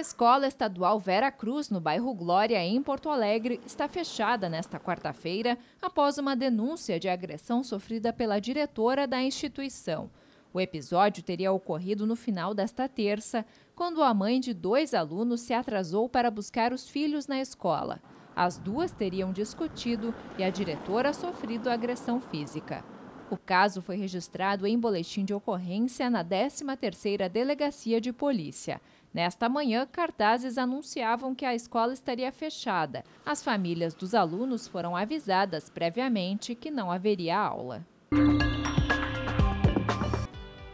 Escola Estadual Vera Cruz, no bairro Glória, em Porto Alegre, está fechada nesta quarta-feira após uma denúncia de agressão sofrida pela diretora da instituição. O episódio teria ocorrido no final desta terça, quando a mãe de dois alunos se atrasou para buscar os filhos na escola. As duas teriam discutido e a diretora sofrido agressão física. O caso foi registrado em boletim de ocorrência na 13ª Delegacia de Polícia. Nesta manhã, cartazes anunciavam que a escola estaria fechada. As famílias dos alunos foram avisadas previamente que não haveria aula.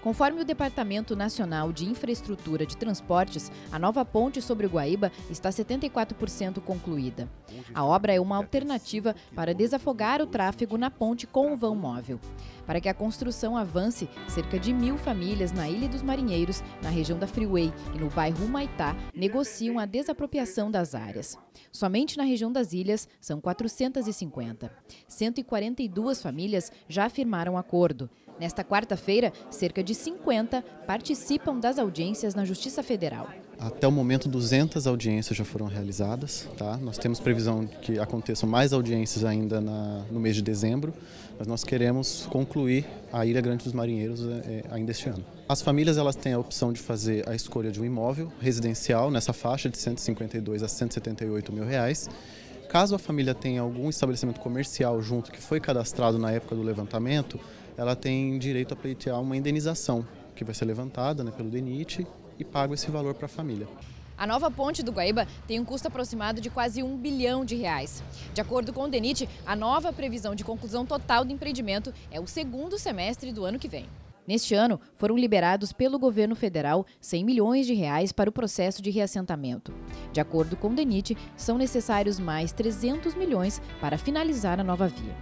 Conforme o Departamento Nacional de Infraestrutura de Transportes, a nova ponte sobre o Guaíba está 74% concluída. A obra é uma alternativa para desafogar o tráfego na ponte com o vão móvel. Para que a construção avance, cerca de mil famílias na Ilha dos Marinheiros, na região da Freeway e no bairro Humaitá negociam a desapropriação das áreas. Somente na região das ilhas são 450. 142 famílias já firmaram acordo. Nesta quarta-feira, cerca de 50 participam das audiências na Justiça Federal. Até o momento, 200 audiências já foram realizadas. Tá? Nós temos previsão de que aconteçam mais audiências ainda na, no mês de dezembro, mas nós queremos concluir a Ilha Grande dos Marinheiros é, ainda este ano. As famílias elas têm a opção de fazer a escolha de um imóvel residencial nessa faixa de 152 a 178 mil reais. Caso a família tenha algum estabelecimento comercial junto que foi cadastrado na época do levantamento, ela tem direito a pleitear uma indenização que vai ser levantada né, pelo DENIT e paga esse valor para a família. A nova ponte do Guaíba tem um custo aproximado de quase um bilhão de reais. De acordo com o DENIT, a nova previsão de conclusão total do empreendimento é o segundo semestre do ano que vem. Neste ano, foram liberados pelo governo federal 100 milhões de reais para o processo de reassentamento. De acordo com o DENIT, são necessários mais 300 milhões para finalizar a nova via.